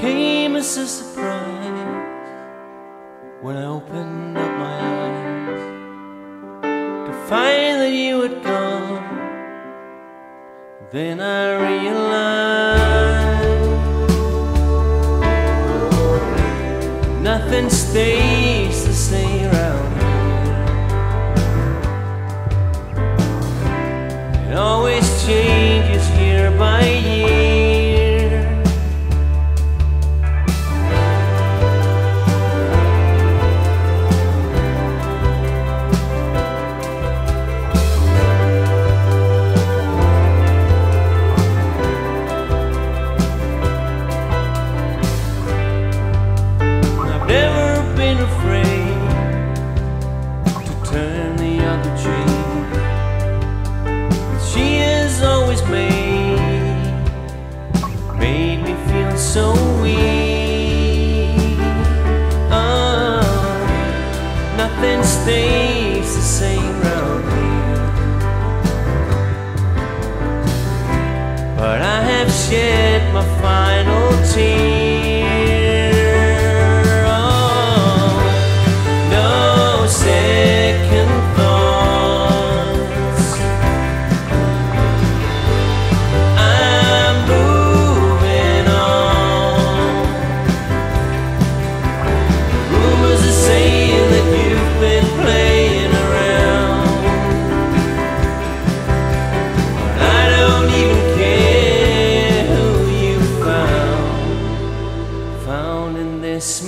came as a surprise when I opened up my eyes to find that you had gone. Then I realized nothing stays the same around here. It always changes year by year. see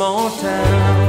small town.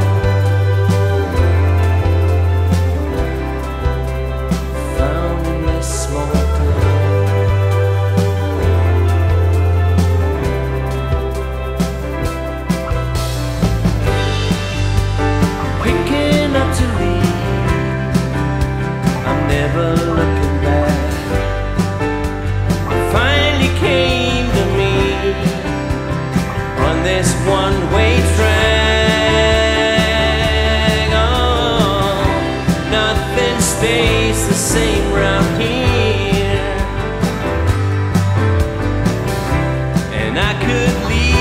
stays the same round here. And I could leave.